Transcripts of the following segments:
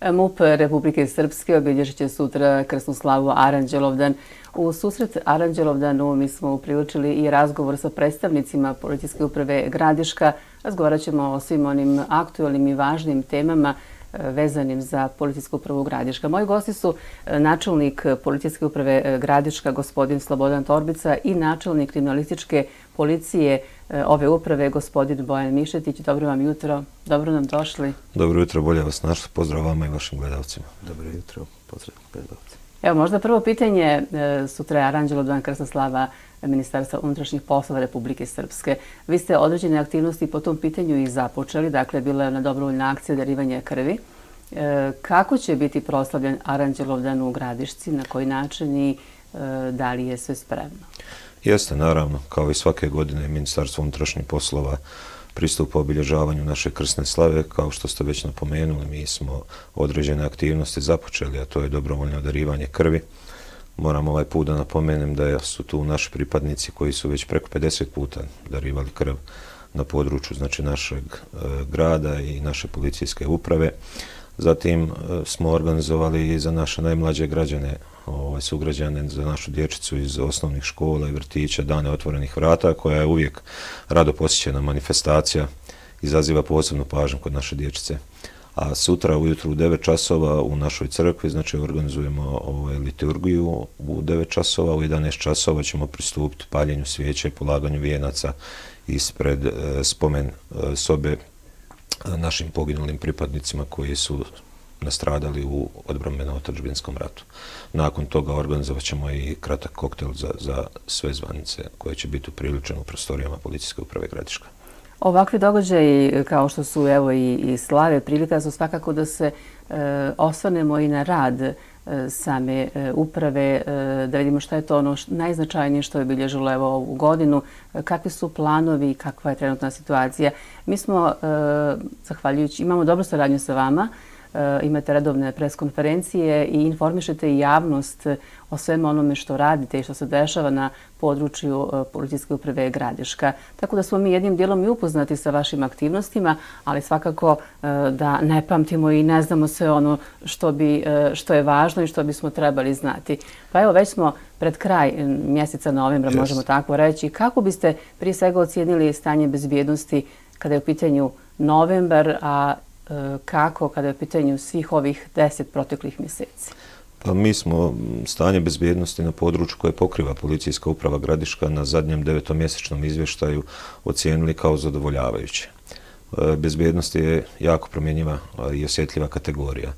MUP Republike Srpske obilježit će sutra krsnu slavu Aranđelovdan. U susret Aranđelovdanu mi smo priučili i razgovor sa predstavnicima policijske uprave Gradiška. Razgovarat ćemo o svim onim aktualnim i važnim temama e, vezanim za policijsku upravu Gradiška. Moji gosti su e, načelnik policijske uprave e, Gradiška, gospodin Slobodan Torbica i načelnik kriminalističke policije ove uprave, gospodin Bojan Mišetić. Dobro vam jutro. Dobro nam došli. Dobro jutro, bolje vas našli. Pozdrav vama i vašim gledalcima. Dobro jutro, pozdrav gledalcima. Evo, možda prvo pitanje, e, sutra je Aranđelo Dovan Krasnoslava Ministarstva unutrašnjih poslova Republike Srpske. Vi ste određene aktivnosti po tom pitanju i započeli, dakle, bila je na dobrovoljna akcija darivanja krvi. E, kako će biti proslavljen Aranđelov dan u Gradišci, na koji način i e, da li je sve spremno? Jeste, naravno, kao i svake godine Ministarstvo unutrašnjih poslova pristupa obilježavanju naše krsne slave. Kao što ste već napomenuli, mi smo određene aktivnosti započeli, a to je dobrovoljno darivanje krvi. Moram ovaj put da napomenem da su tu naši pripadnici koji su već preko 50 puta darivali krv na području znači našeg e, grada i naše policijske uprave. Zatim e, smo organizovali i za naše najmlađe građane, ovaj, sugrađane, za našu dječicu iz osnovnih škola i vrtića, dane otvorenih vrata, koja je uvijek rado posjećena manifestacija, izaziva posebnu pažnju kod naše dječice. A sutra ujutru u 9 časova u našoj crkvi, znači organizujemo ovaj, liturgiju u 9 časova, u 11 časova ćemo pristupiti paljenju svijeće i polaganju vijenaca ispred e, spomen e, sobe našim poginulim pripadnicima koji su nastradali u odbrombeno otačbinskom ratu. Nakon toga organizovat ćemo i kratak koktel za, za sve zvanice koje će biti upriličene u prostorijama policijske uprave Gradiška. Ovakvi događaji kao što su evo i, i slave prilika su svakako da se e, osvanemo i na rad same e, uprave, e, da vidimo šta je to ono najznačajnije što je bilježilo evo ovu godinu, e, kakvi su planovi i kakva je trenutna situacija. Mi smo, zahvaljujući, imamo dobro saradnju sa vama, imate redovne preskonferencije i informišete i javnost o svemu onome što radite i što se dešava na području e, policijske uprave Gradiška. Tako da smo mi jednim dijelom i upoznati sa vašim aktivnostima, ali svakako e, da ne pamtimo i ne znamo sve ono što, bi, što je važno i što bismo trebali znati. Pa evo, već smo pred kraj mjeseca novembra, možemo tako reći. Kako biste prije svega ocijenili stanje bezbjednosti kada je u pitanju novembar, a kako kada je u pitanju svih ovih deset proteklih mjeseci? Pa mi smo stanje bezbjednosti na području koje pokriva policijska uprava Gradiška na zadnjem devetomjesečnom izvještaju ocijenili kao zadovoljavajuće. E, bezbjednost je jako promjenjiva i osjetljiva kategorija.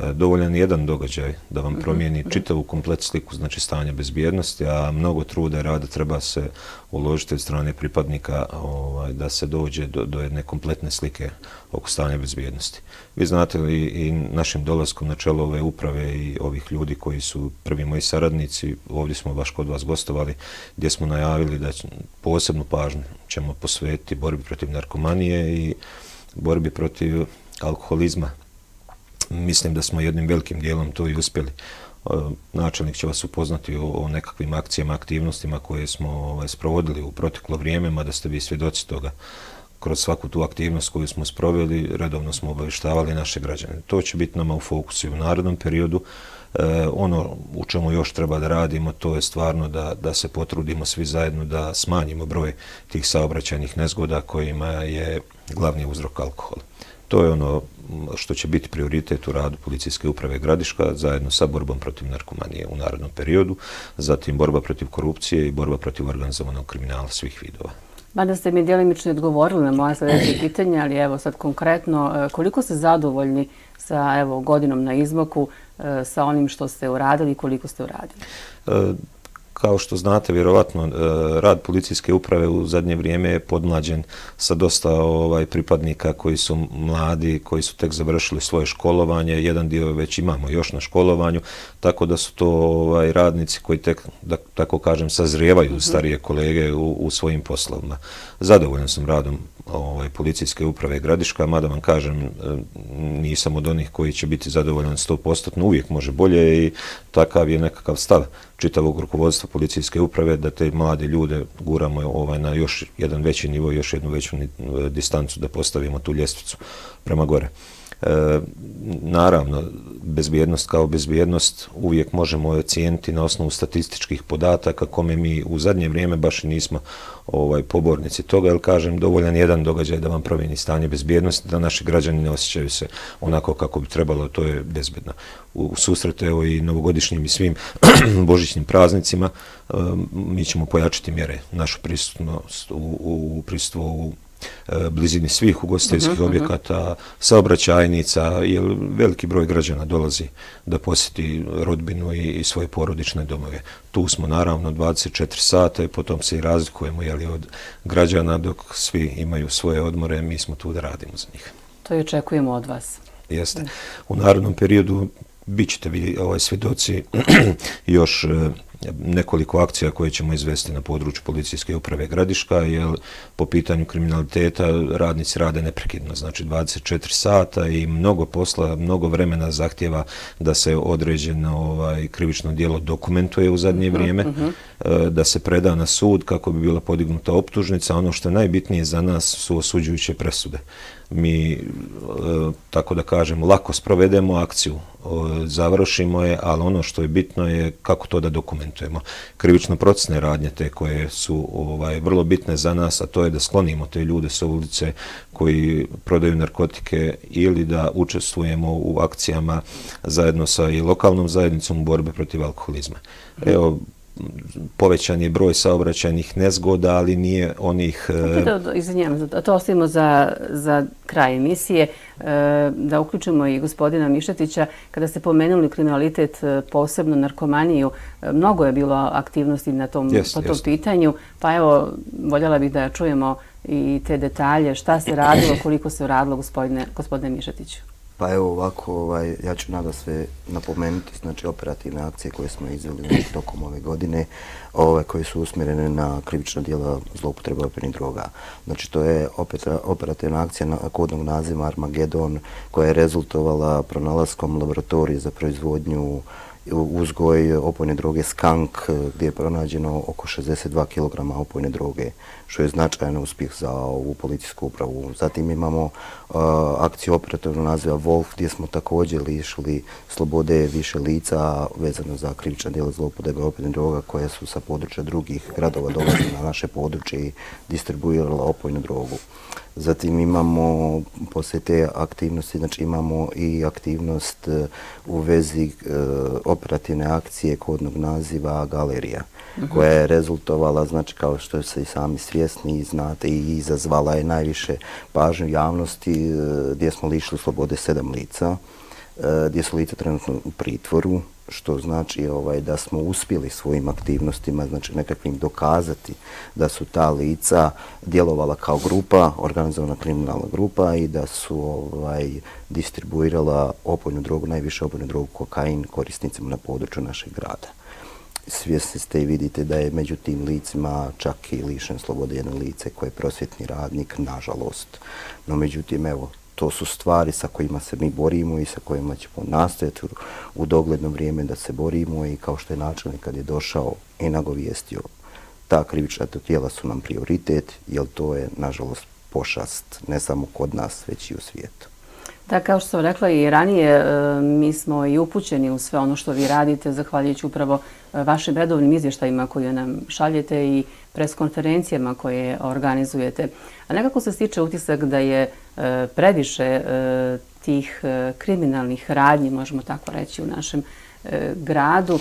E, dovoljan jedan događaj da vam mhm, promijeni čitavu komplet sliku znači stanja bezbjednosti, a mnogo truda i rada treba se uložiti od strane pripadnika ovaj, da se dođe do, do jedne kompletne slike oko stanja bezbjednosti. Vi znate li i našim dolaskom na čelo ove uprave i ovih ljudi koji su prvi moji saradnici, ovdje smo baš kod vas gostovali, gdje smo najavili da posebnu pažnju ćemo posvetiti borbi protiv narkomanije i borbi protiv alkoholizma mislim da smo jednim velikim dijelom to i uspjeli. E, načelnik će vas upoznati o, o nekakvim akcijama, aktivnostima koje smo ovaj, sprovodili u proteklo vrijeme, mada ste vi svjedoci toga. Kroz svaku tu aktivnost koju smo sproveli, redovno smo obavištavali naše građane. To će biti nama u fokusu u narodnom periodu. E, ono u čemu još treba da radimo, to je stvarno da, da se potrudimo svi zajedno da smanjimo broj tih saobraćajnih nezgoda kojima je glavni uzrok alkohola. To je ono što će biti prioritet u radu policijske uprave Gradiška zajedno sa borbom protiv narkomanije u narodnom periodu, zatim borba protiv korupcije i borba protiv organizovanog kriminala svih vidova. Mada ste mi dijelimično odgovorili na moje sljedeće pitanje, ali evo sad konkretno, e, koliko ste zadovoljni sa evo, godinom na izmoku, e, sa onim što ste uradili i koliko ste uradili? E, kao što znate, vjerovatno, e, rad policijske uprave u zadnje vrijeme je podmlađen sa dosta ovaj pripadnika koji su mladi, koji su tek završili svoje školovanje. Jedan dio već imamo još na školovanju, tako da su to ovaj radnici koji tek, da tako kažem, sazrijevaju mhm. starije kolege u, u svojim poslovima. Zadovoljan sam radom ovaj, policijske uprave Gradiška, mada vam kažem, e, nisam od onih koji će biti zadovoljan 100%, uvijek može bolje i takav je nekakav stav čitavog rukovodstva policijske uprave da te mlade ljude guramo ovaj, na još jedan veći nivo, još jednu veću distancu da postavimo tu ljestvicu prema gore. E, naravno, bezbjednost kao bezbjednost uvijek možemo ocijeniti na osnovu statističkih podataka kome mi u zadnje vrijeme baš nismo ovaj pobornici toga, jer kažem, dovoljan jedan događaj da vam promijeni stanje bezbjednosti, da naši građani ne osjećaju se onako kako bi trebalo, to je bezbjedno. U, u susretu evo, i novogodišnjim i svim božićnim praznicima e, mi ćemo pojačiti mjere našu prisutnost u, u, u prisutstvu blizini svih ugostiteljskih uh -huh, objekata, saobraćajnica, jer veliki broj građana dolazi da posjeti rodbinu i, i svoje porodične domove. Tu smo naravno 24 sata i potom se i razlikujemo jeli, od građana dok svi imaju svoje odmore, mi smo tu da radimo za njih. To i očekujemo od vas. Jeste. U narodnom periodu bit ćete vi ovaj, svjedoci još e, nekoliko akcija koje ćemo izvesti na području policijske uprave Gradiška, jer po pitanju kriminaliteta radnici rade neprekidno, znači 24 sata i mnogo posla, mnogo vremena zahtjeva da se određeno ovaj, krivično dijelo dokumentuje u zadnje uh mhm, -huh, vrijeme, uh mhm. -huh. da se preda na sud kako bi bila podignuta optužnica. Ono što je najbitnije za nas su osuđujuće presude mi, e, tako da kažem, lako sprovedemo akciju, završimo je, ali ono što je bitno je kako to da dokumentujemo. Krivično procesne radnje te koje su ovaj, vrlo bitne za nas, a to je da sklonimo te ljude sa ulice koji prodaju narkotike ili da učestvujemo u akcijama zajedno sa i lokalnom zajednicom u borbe protiv alkoholizma. Evo, povećan je broj saobraćajnih nezgoda, ali nije onih... E, izvinjam, to ostavimo za, za kraj emisije, e, da uključimo i gospodina Mišetića. Kada ste pomenuli kriminalitet, e, posebno narkomaniju, mnogo je bilo aktivnosti na tom, jest, po tom pitanju, pa evo, voljela bih da čujemo i te detalje, šta se radilo, koliko se radilo gospodine, gospodine Mišetiću. Pa evo ovako, ovaj, ja ću nada sve napomenuti, znači operativne akcije koje smo izveli tokom ove godine, ove koje su usmjerene na krivična dijela zloupotreba operativnih droga. Znači to je opet operativna akcija na kodnog naziva Armagedon koja je rezultovala pronalaskom laboratorije za proizvodnju uzgoj opojne droge Skank gdje je pronađeno oko 62 kg opojne droge što je značajan uspjeh za ovu policijsku upravu. Zatim imamo uh, akciju operativnog naziva Wolf gdje smo također lišili slobode više lica vezano za krivična djela zlopodebe opojne droga koje su sa područja drugih gradova dolazili na naše područje i distribuirala opojnu drogu. Zatim imamo poslije te aktivnosti, znači imamo i aktivnost uh, u vezi uh, operativne akcije kodnog naziva Galerija, mhm. koja je rezultovala, znači kao što se i sami svjesni i znate i izazvala je najviše pažnju javnosti uh, gdje smo lišili slobode sedam lica, E, gdje su lica trenutno u pritvoru, što znači ovaj da smo uspjeli svojim aktivnostima, znači nekakvim dokazati da su ta lica djelovala kao grupa, organizovana kriminalna grupa i da su ovaj distribuirala opojnu drogu, najviše opojnu drogu kokain korisnicima na području našeg grada. Svjesni ste i vidite da je među tim licima čak i lišen slobode jedno lice koje je prosvjetni radnik, nažalost. No međutim, evo, to su stvari sa kojima se mi borimo i sa kojima ćemo nastaviti u dogledno vrijeme da se borimo i kao što je načelnik kad je došao i nagovijestio ta krivična tijela su nam prioritet, jer to je, nažalost, pošast ne samo kod nas, već i u svijetu. Da, kao što sam rekla i ranije, e, mi smo i upućeni u sve ono što vi radite, zahvaljujući upravo e, vašim redovnim izvještajima koje nam šaljete i preskonferencijama koje organizujete. A nekako se stiče utisak da je E, previše e, tih e, kriminalnih radnji, možemo tako reći, u našem gradu,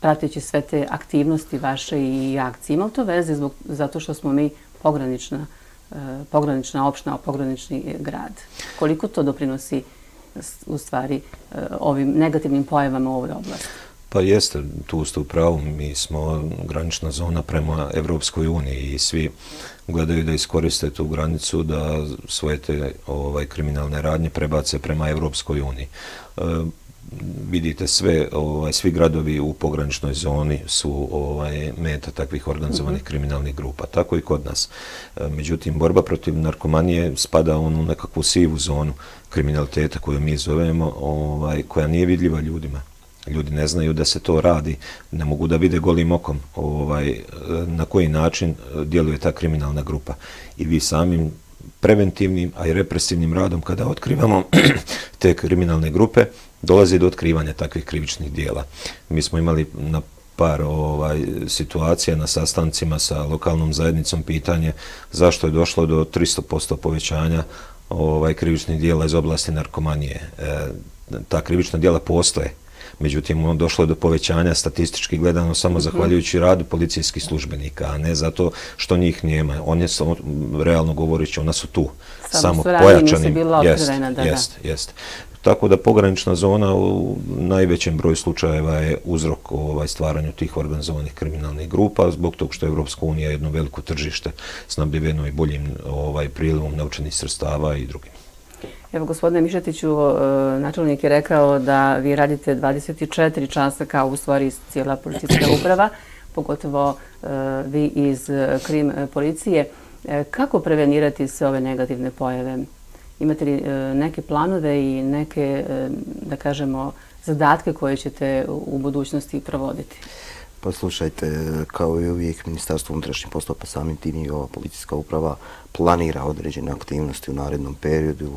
prateći sve te aktivnosti vaše i akcije. Ima to veze zbog, zato što smo mi pogranična pogranična opština, pogranični grad. Koliko to doprinosi u stvari ovim negativnim pojavama u ovoj oblasti? Pa jeste, tu ste u pravu. Mi smo granična zona prema Evropskoj uniji i svi gledaju da iskoriste tu granicu da svoje te ovaj, kriminalne radnje prebace prema Evropskoj uniji. E, vidite sve ovaj svi gradovi u pograničnoj zoni su ovaj meta takvih organizovanih mm -hmm. kriminalnih grupa tako i kod nas e, međutim borba protiv narkomanije spada u nekakvu sivu zonu kriminaliteta koju mi zovemo ovaj koja nije vidljiva ljudima ljudi ne znaju da se to radi ne mogu da vide golim okom ovaj e, na koji način e, djeluje ta kriminalna grupa i vi samim preventivnim, a i represivnim radom kada otkrivamo te kriminalne grupe, dolazi do otkrivanja takvih krivičnih dijela. Mi smo imali na par ovaj situacija na sastancima sa lokalnom zajednicom pitanje zašto je došlo do 300% povećanja ovaj krivičnih dijela iz oblasti narkomanije. E, ta krivična dijela postoje. Međutim, on došlo je do povećanja statistički gledano samo mhm. zahvaljujući radu policijskih službenika, a ne zato što njih nema. On je samo, realno govorići, ona su tu. Samo, samo pojačani. Jest, jest, jest. Tako da pogranična zona u najvećem broju slučajeva je uzrok ovaj stvaranju tih organizovanih kriminalnih grupa zbog tog što je Evropska unija jedno veliko tržište s nabiveno i boljim ovaj prilivom naučenih sredstava i drugim. Evo, gospodine Mišetiću, e, načelnik je rekao da vi radite 24 časa kao u stvari cijela policijska uprava, pogotovo e, vi iz krim policije. E, kako prevenirati sve ove negativne pojave? Imate li e, neke planove i neke, e, da kažemo, zadatke koje ćete u budućnosti provoditi? Pa slušajte, kao i uvijek, Ministarstvo unutrašnjih poslova, pa samim tim i ova policijska uprava planira određene aktivnosti u narednom periodu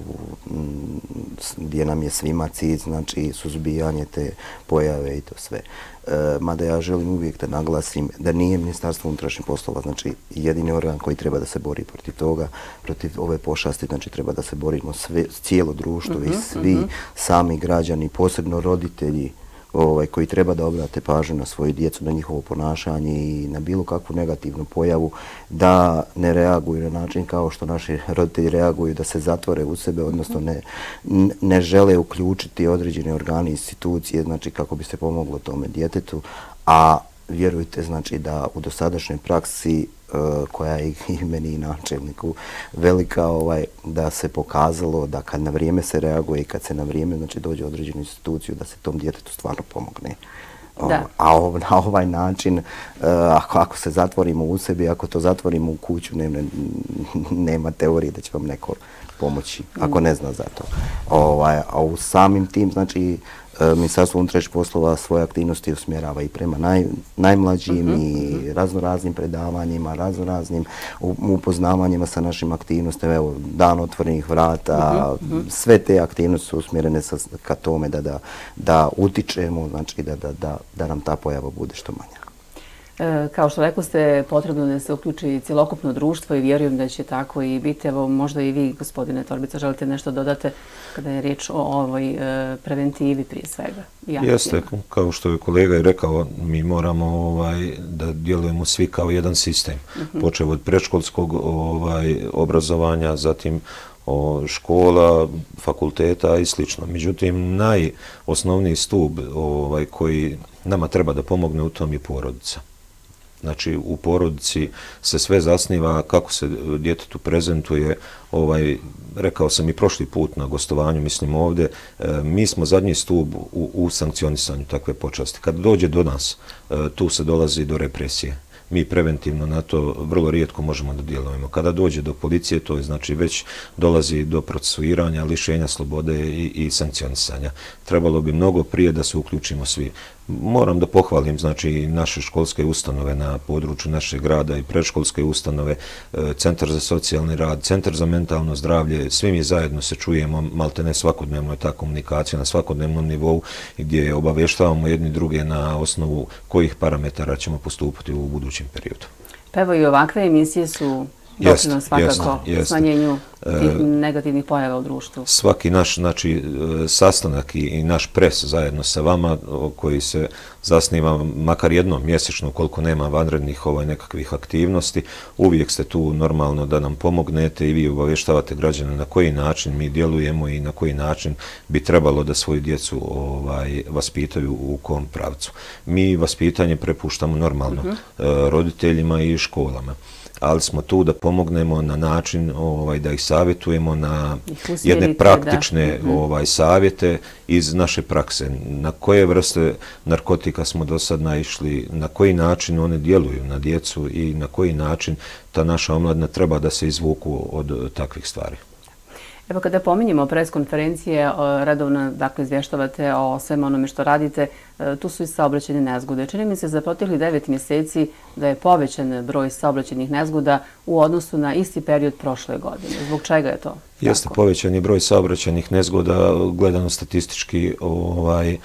gdje nam je svima cilj, znači suzbijanje te pojave i to sve. E, mada ja želim uvijek da naglasim da nije Ministarstvo unutrašnjih poslova, znači jedini organ koji treba da se bori protiv toga, protiv ove pošasti, znači treba da se borimo sve, cijelo društvo i mhm, svi mhm. sami građani, posebno roditelji, ovaj, koji treba da obrate pažnju na svoju djecu, na njihovo ponašanje i na bilo kakvu negativnu pojavu, da ne reaguju na način kao što naši roditelji reaguju, da se zatvore u sebe, odnosno ne, ne žele uključiti određene organi institucije, znači kako bi se pomoglo tome djetetu, a vjerujte znači da u dosadašnjoj praksi koja je i meni i načelniku velika ovaj, da se pokazalo da kad na vrijeme se reaguje i kad se na vrijeme znači, dođe u određenu instituciju da se tom djetetu stvarno pomogne. Da. A ov, na ovaj način, uh, ako, ako se zatvorimo u sebi, ako to zatvorimo u kuću, nema, nema teorije da će vam neko pomoći, ako ne zna za to. Ovaj, a u samim tim, znači, E, Ministarstvo unutrašnjih poslova svoje aktivnosti usmjerava i prema naj, najmlađim uh -huh, i mhm. raznoraznim predavanjima, raznoraznim upoznavanjima sa našim aktivnostima, evo, dan otvorenih vrata, uh -huh, uh -huh. sve te aktivnosti su usmjerene sa, ka tome da, da, da utičemo, znači da, da, da nam ta pojava bude što manja. E, kao što rekli ste, potrebno da se uključi cijelokupno društvo i vjerujem da će tako i biti. Evo, možda i vi, gospodine Torbica, želite nešto dodate kada je riječ o ovoj e, preventivi prije svega? Jeste, kao što je kolega i rekao, mi moramo ovaj, da djelujemo svi kao jedan sistem. Uh mhm. -huh. Počeo od preškolskog ovaj, obrazovanja, zatim o škola, fakulteta i slično. Međutim, najosnovniji stub ovaj, koji nama treba da pomogne u tom je porodica. Znači, u porodici se sve zasniva kako se djetetu prezentuje. Ovaj, rekao sam i prošli put na gostovanju, mislim ovdje, e, mi smo zadnji stub u, u sankcionisanju takve počasti. Kad dođe do nas, e, tu se dolazi do represije mi preventivno na to vrlo rijetko možemo da djelujemo. Kada dođe do policije, to je znači već dolazi do procesuiranja, lišenja slobode i, i sankcionisanja. Trebalo bi mnogo prije da se uključimo svi. Moram da pohvalim znači naše školske ustanove na području našeg grada i predškolske ustanove, e, Centar za socijalni rad, Centar za mentalno zdravlje, svi mi zajedno se čujemo, malte ne svakodnevno je ta komunikacija na svakodnevnom nivou gdje obavještavamo jedni druge na osnovu kojih parametara ćemo postupati u budućem periodu. Pa evo i ovakve emisije su doprinos svakako jest, smanjenju tih e, negativnih pojava u društvu. Svaki naš znači, e, sastanak i, i naš pres zajedno sa vama koji se zasniva makar jednom mjesečno koliko nema vanrednih ovaj, nekakvih aktivnosti, uvijek ste tu normalno da nam pomognete i vi obavještavate građane na koji način mi djelujemo i na koji način bi trebalo da svoju djecu ovaj, vaspitaju u kom pravcu. Mi vaspitanje prepuštamo normalno uh mhm. -huh. roditeljima i školama ali smo tu da pomognemo na način ovaj da ih savjetujemo na jedne praktične da. Mhm. ovaj savjete iz naše prakse. Na koje vrste narkotika smo do sad naišli, na koji način one djeluju na djecu i na koji način ta naša omladna treba da se izvuku od takvih stvari. Evo kada pominjemo pres konferencije, redovno dakle, izvještavate o svem onome što radite, e, tu su i saobraćene nezgode. Čini mi se za proteklih devet mjeseci da je povećan broj saobraćenih nezgoda u odnosu na isti period prošle godine. Zbog čega je to? Jeste povećan je broj saobraćenih nezgoda, gledano statistički, ovaj,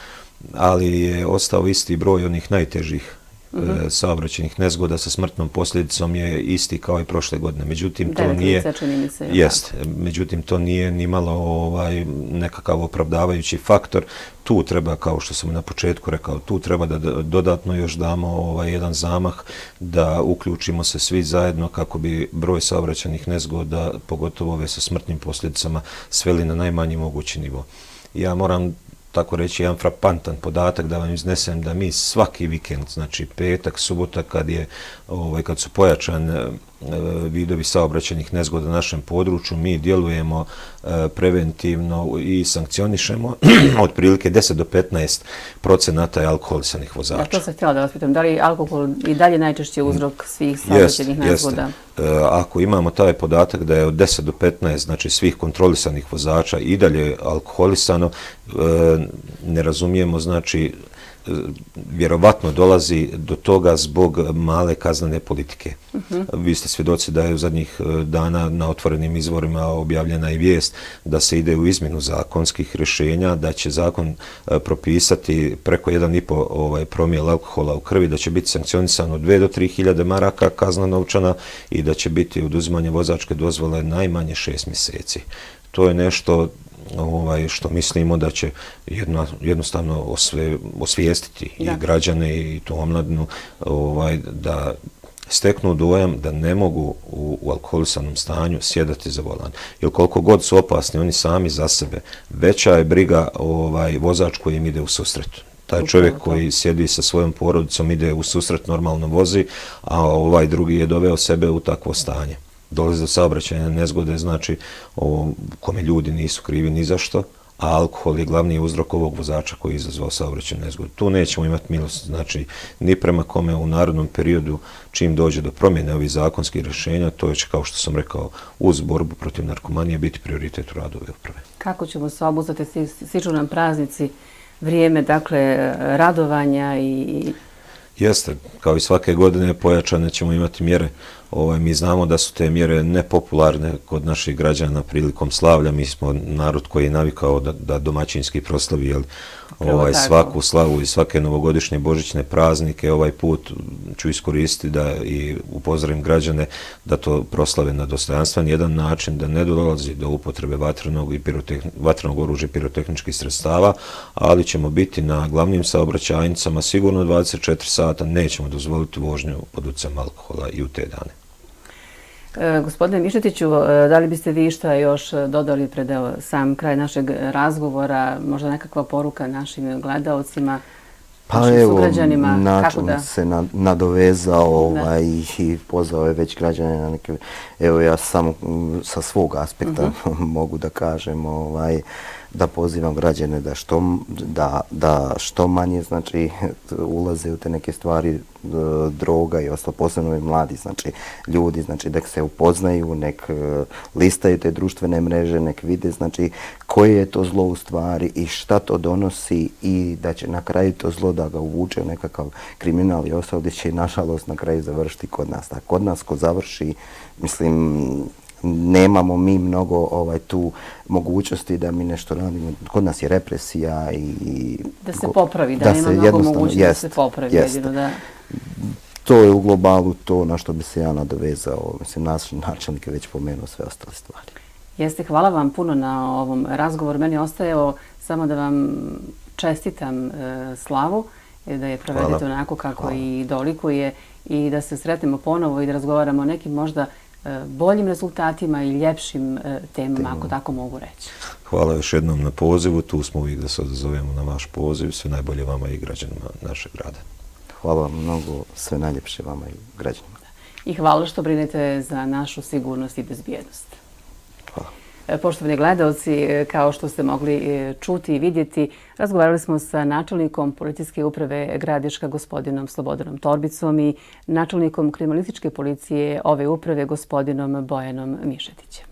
ali je ostao isti broj onih najtežih -huh. E, saobraćenih nezgoda sa smrtnom posljedicom je isti kao i prošle godine. Međutim, to nije... Se, jest, međutim, to nije ni malo ovaj, nekakav opravdavajući faktor. Tu treba, kao što sam na početku rekao, tu treba da dodatno još damo ovaj, jedan zamah da uključimo se svi zajedno kako bi broj saobraćenih nezgoda, pogotovo ove sa smrtnim posljedicama, sveli na najmanji mogući nivo. Ja moram tako reći, jedan frapantan podatak da vam iznesem da mi svaki vikend, znači petak, subota, kad, je, ovaj, kad su pojačan vidovi saobraćenih nezgoda na našem području, mi djelujemo e, preventivno i sankcionišemo otprilike 10 do 15 procenata alkoholisanih vozača. Ja to sam htjela da vas pitam, da li alkohol i dalje najčešće uzrok svih saobraćenih nezgoda? Jeste. Ako imamo taj podatak da je od 10 do 15 znači svih kontrolisanih vozača i dalje alkoholisano, e, ne razumijemo znači vjerovatno dolazi do toga zbog male kaznane politike. Uh -huh. Vi ste svjedoci da je u zadnjih e, dana na otvorenim izvorima objavljena i vijest da se ide u izmjenu zakonskih rješenja, da će zakon e, propisati preko 1,5 ovaj, promijel alkohola u krvi, da će biti sankcionisano 2 do 3 hiljade maraka kazna novčana i da će biti oduzimanje vozačke dozvole najmanje 6 mjeseci. To je nešto ovaj, što mislimo da će jedno, jednostavno osve, osvijestiti da. i građane i tu omladnu ovaj, da steknu dojam da ne mogu u, u alkoholisanom stanju sjedati za volan. Jer koliko god su opasni oni sami za sebe, veća je briga ovaj vozač koji im ide u susret. Taj čovjek koji sjedi sa svojom porodicom ide u susret normalno vozi, a ovaj drugi je doveo sebe u takvo stanje dolazi do saobraćajne nezgode, znači ovo, kome ljudi nisu krivi ni zašto, a alkohol je glavni uzrok ovog vozača koji je izazvao saobraćajne nezgode. Tu nećemo imati milost, znači ni prema kome u narodnom periodu čim dođe do promjene ovih zakonskih rješenja, to će, kao što sam rekao, uz borbu protiv narkomanije biti prioritet u radu ove uprave. Kako ćemo se obuzati, siču nam praznici, vrijeme, dakle, radovanja i... Jeste, kao i svake godine pojačane ćemo imati mjere Ovaj, mi znamo da su te mjere nepopularne kod naših građana prilikom slavlja. Mi smo narod koji je navikao da, da domaćinski proslavi jel, ovaj, svaku slavu i svake novogodišnje božićne praznike. Ovaj put ću iskoristiti da i upozorim građane da to proslave na dostojanstven jedan način, da ne dolazi do upotrebe vatrenog, i vatrenog oružja i pirotehničkih sredstava, ali ćemo biti na glavnim saobraćajnicama sigurno 24 sata, nećemo dozvoliti vožnju pod ucem alkohola i u te dane. E, gospodine Mišetiću, e, da li biste vi šta još dodali pred sam kraj našeg razgovora, možda nekakva poruka našim gledalcima, pa našim evo, sugrađanima? Način da... se nadovezao ovaj, i pozvao je već građane na neke... Evo ja samo sa svog aspekta uh -huh. mogu da kažem ovaj, da pozivam građane da što, da, da što manje znači, ulaze u te neke stvari e, droga i ostalo posebno i mladi znači, ljudi, znači da se upoznaju, nek e, listaju te društvene mreže, nek vide znači, koje je to zlo u stvari i šta to donosi i da će na kraju to zlo da ga uvuče u nekakav kriminal i ostalo gdje će nažalost na kraju završiti kod nas. A kod nas ko završi, mislim, nemamo mi mnogo ovaj tu mogućnosti da mi nešto radimo. Kod nas je represija i... Da se popravi, da, da nema mnogo mogućnosti da se popravi. Jest. Jedino, da... To je u globalu to na što bi se ja nadovezao. Mislim, naš načelnik je već pomenuo sve ostale stvari. Jeste, hvala vam puno na ovom razgovoru. Meni ostaje samo da vam čestitam e, slavu, da je provedete onako kako hvala. i dolikuje i da se sretnemo ponovo i da razgovaramo o nekim možda E, boljim rezultatima i ljepšim e, temama, ako tako mogu reći. Hvala još jednom na pozivu. Tu smo uvijek da se odazovemo na vaš poziv. Sve najbolje vama i građanima našeg grada. Hvala vam mnogo. Sve najljepše vama i građanima. I hvala što brinete za našu sigurnost i bezbjednost. Poštovni poštovani gledalci, e, kao što ste mogli e, čuti i vidjeti, razgovarali smo sa načelnikom policijske uprave Gradiška gospodinom Slobodanom Torbicom i načelnikom kriminalističke policije ove uprave gospodinom Bojanom Mišetićem.